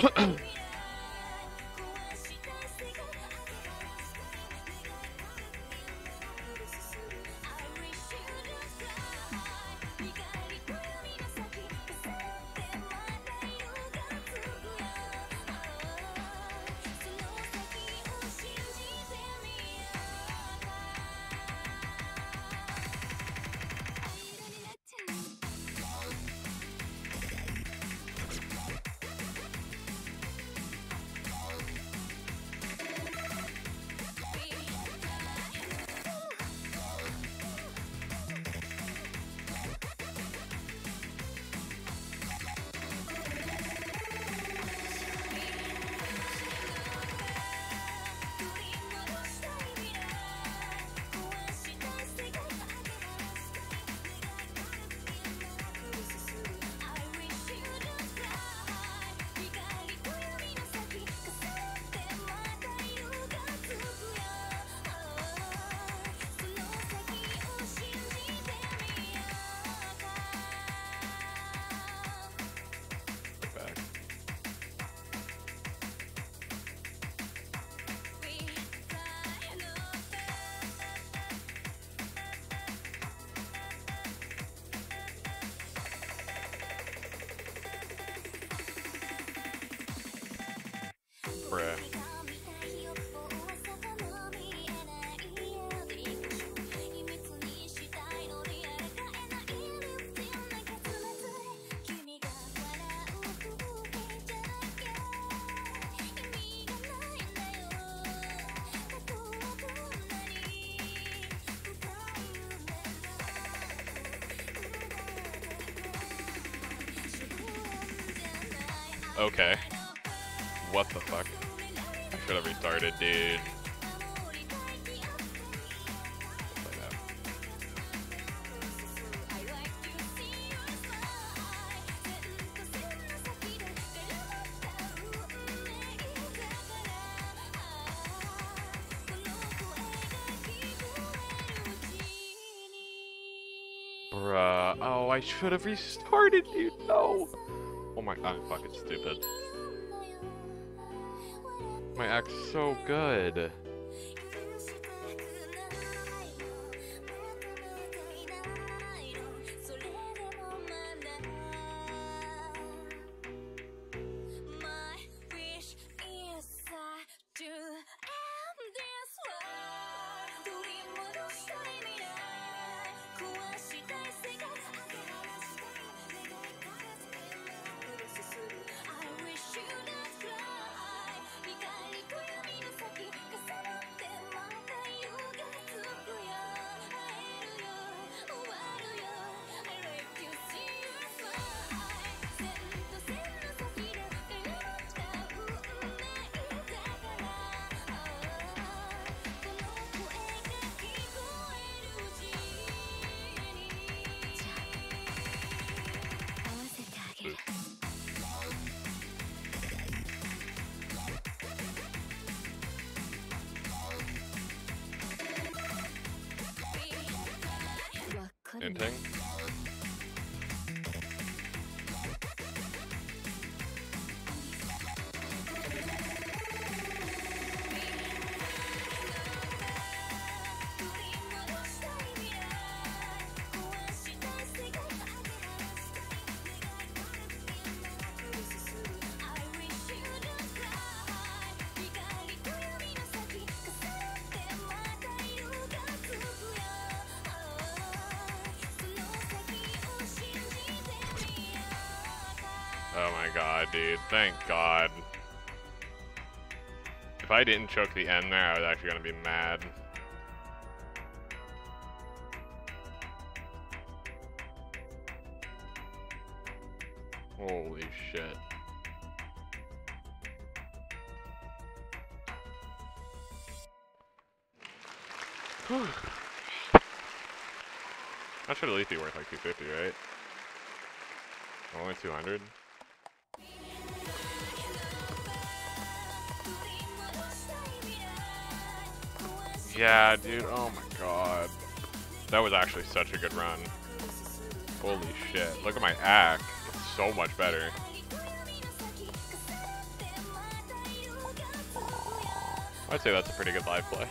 Back. Bruh. Okay. What the fuck? I should have restarted, dude. Bruh. Oh, I should have restarted, dude. No. Oh my god, I'm fucking stupid. My act's so good. Inting. Oh my god, dude. Thank god. If I didn't choke the end there, I was actually gonna be mad. Holy shit. That should at least be worth like 250, right? Only 200? Yeah, dude. Oh my god. That was actually such a good run. Holy shit. Look at my act. It's so much better. I'd say that's a pretty good live play.